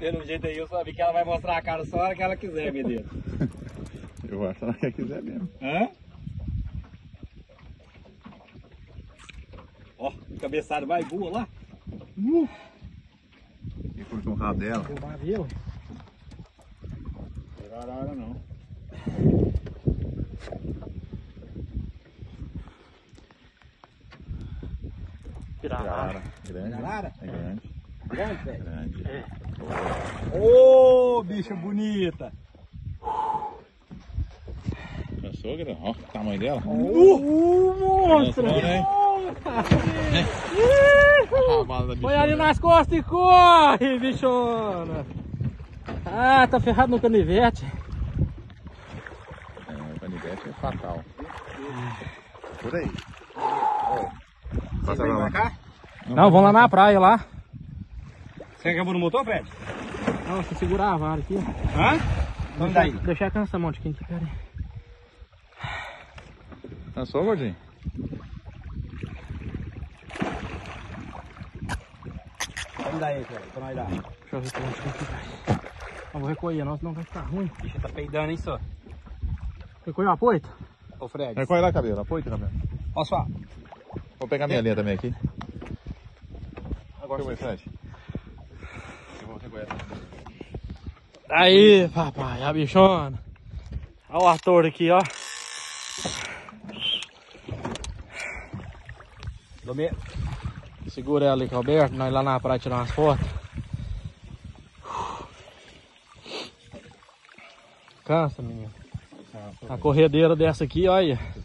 Pelo jeito aí, eu sabia que ela vai mostrar a cara só a hora que ela quiser, meu Deus. Eu acho que ela quer quiser mesmo. Hã? Ó, cabeçada vai boa lá. Uh. E curte um rabo dela. Não era hora não. Pirarara. Grande. Pirarara? É grande. Grande, velho. Ô, bicha bonita. A sogra, ó, o tamanho dela. Uh, monstro! Nossa, né? Põe ali nas costas e corre, bichona! Ah, tá ferrado no canivete. É, o canivete é fatal. Por aí. Passa Vem lá. pra cá? Não, vamos lá na praia lá. Você acabou no motor, Fred? Não, você segurar a vara aqui. ó. Hã? Vamos daí. Deixa, deixa cansar a mão de quem que pera aí. Cansou, gordinho? Vamos daí, Fred, pra nós dar. Deixa eu ver como que vai. Não vou recolher não, senão vai ficar ruim. Bicha tá peidando, hein, só. Recolheu a poita? Ô, Fred. Recolhe lá, cabelo. Apoita, cabelo. Posso falar? Vou pegar minha linha também aqui. Agora Deixa eu ver, Fred. Aí, papai, a bichona. Olha o Arthur aqui, ó. Segura ela ali, Roberto. Nós lá na praia tirar umas fotos. Cansa, menino. A corredeira dessa aqui, olha. Você